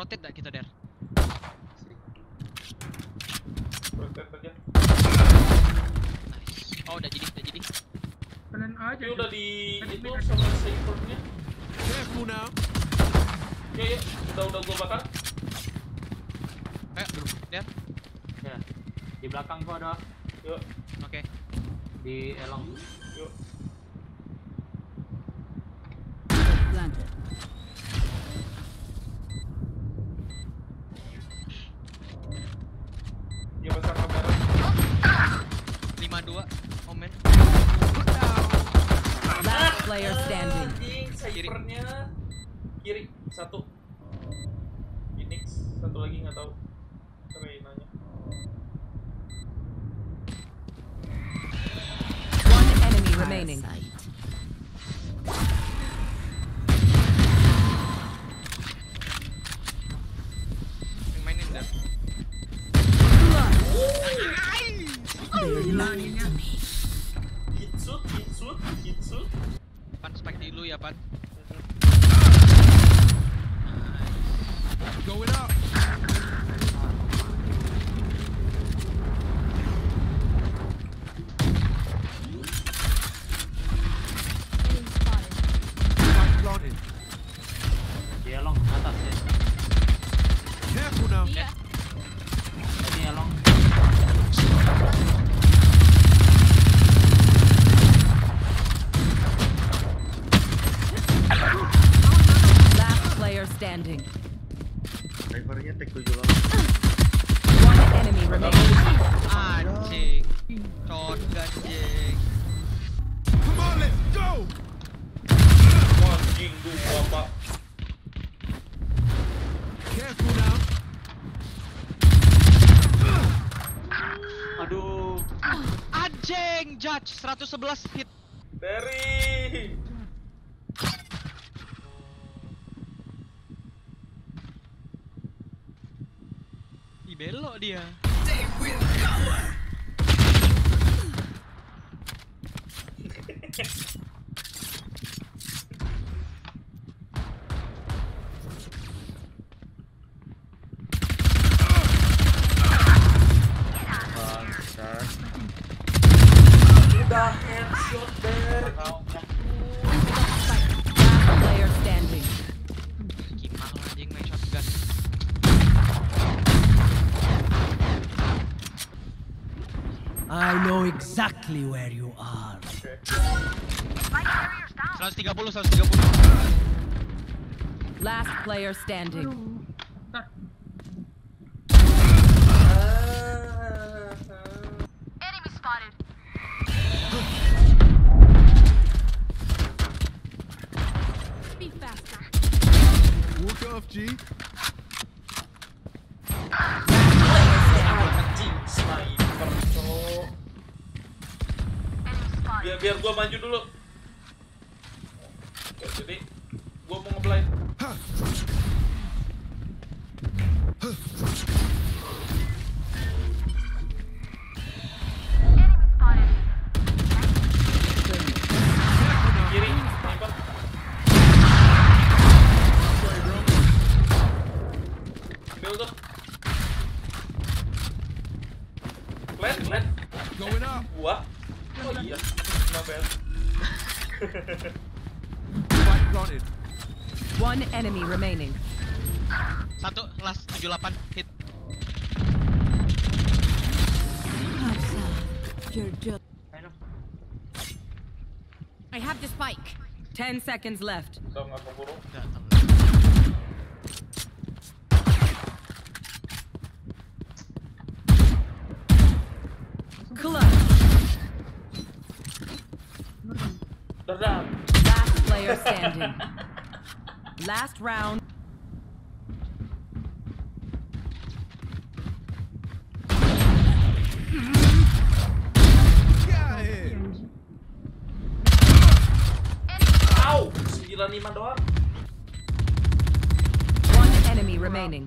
rotate dah kita der. Rotate aja. Nice. Oh udah jadi, udah jadi. Kalian aja. Tapi udah di itu sama safernya. Careful now. Ya ya, udah udah gua bakar. Eh, dulu. Der. Ya. Di belakang gua ada Yuk, Oke. di elong. yuk. Player standing. Anjing, kiri satu. Phoenix satu lagi nggak tahu. Reynanya. One enemy remaining. Yang mainin der. Hit shoot, hit shoot, hit shoot. Pan spike di lu ya, Pan. Going up. Atas ya. Careful now. Tadi Anjing, judge 111 hit. Dari. Ih, belok dia. Bangsat I know exactly where you are. 130, 130. Last player standing. Ntar. Walk off, G. Biar gua maju dulu. Oke, jadi gua mau land. Going up. Oh iya, my bad. Spike planted. One enemy remaining. Satu, last 78 hit. You're just. Ayo. I have the spike. Ten seconds left. Udah Dadah. Last player standing. Last round. Get out of here. Au, 95 doang. One enemy remaining.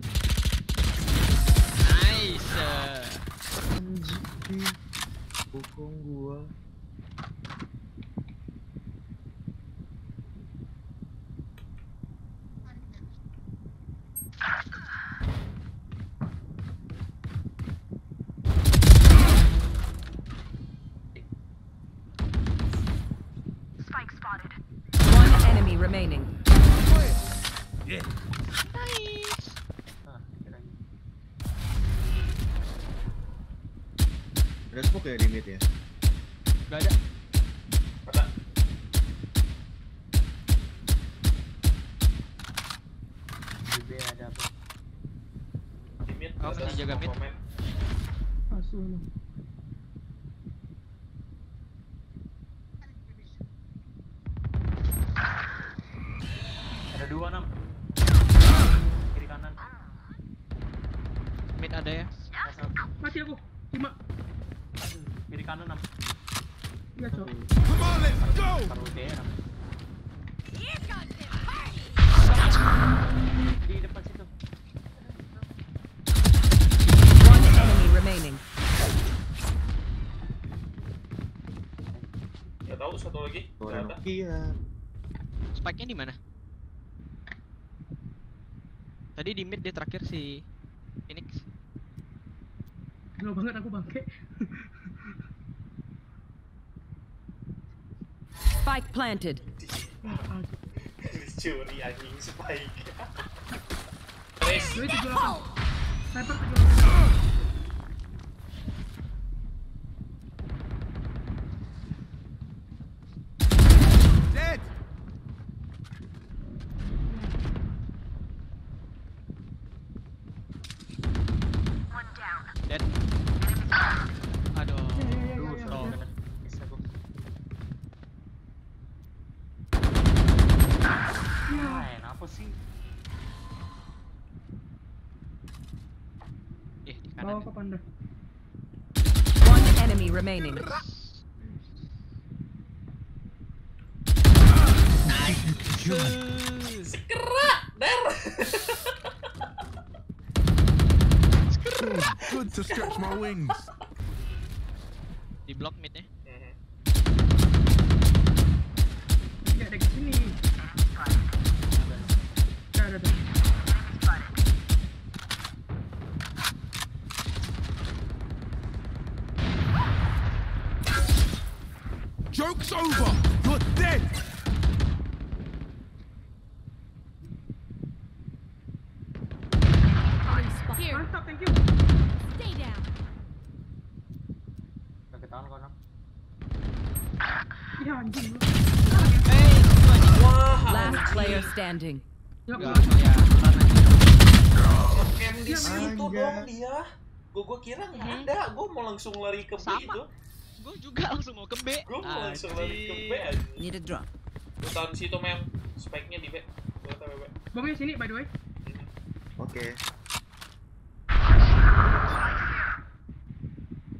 Remaining. Nice. Ah, kirain. Ada smoke ya di mid ya? Gak ada. Ada. Di B ada apa? Di mid. Ada masih jaga mid. Asuh lu. Ada dua enam. Kiri kanan. Mid ada ya. Mati aku. Lima. Kiri kanan enam. Iya, Cok. Come on, let's go! Taruh D enam. Di depan situ. One enemy remaining. Gak tahu satu lagi. Gak Orang ada. Nokia. Spike-nya di mana? Tadi di mid dia terakhir si Phoenix. Gelo banget aku bangke. Spike planted. Curi anjing spike. Trace. Doi 78. Sniper 78. Dead. Aduh. Aduh. Main apa sih? Eh, di Bawa kanan. ke panda. One enemy remaining. Good to stretch my wings. Ya. Mantap, thank you. Kau anjing lu. Wah, Last player standing. Ya, ya. camp di situ dong dia. Gua gua kira nggak Mhm. ada. Gua mau langsung lari ke B itu. Gue juga langsung mau ke B. Gua mau langsung lari ke B anjing. Need a drop. Di situ mem. Spike-nya di B. Gua tahu B. Bomnya sini by the way. Oke.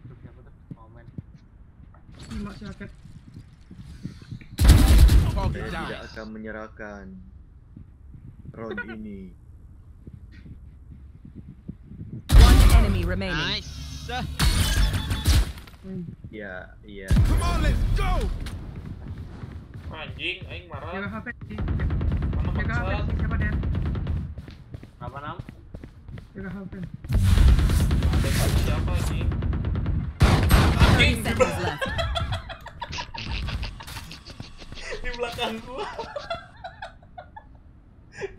Tuh, siapa tuh? Momen. Saya tidak akan menyerahkan round ini. One enemy remaining. Nice. Hmm. Ya, iya. Come on, let's go! Anjing, aing Jaga marah. HP. Mana Jaga HP sih siapa Dan? Berapa enam? Jaga HP. Belakang gua.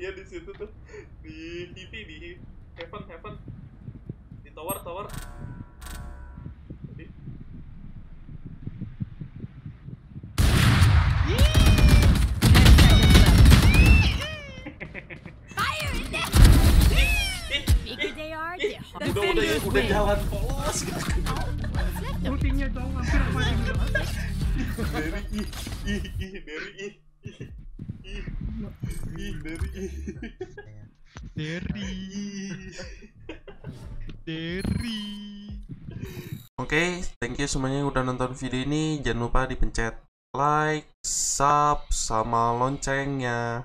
ya di situ tuh di TV di heaven heaven di tower tower. Udah udah ya, udah jalan polos gitu. Ultinya dong hampir. Dari ih ih ih dari ih ih ih ih dari ih. Derry. Derry. Oke, thank you semuanya yang udah nonton video ini. Jangan lupa dipencet like, sub, sama loncengnya.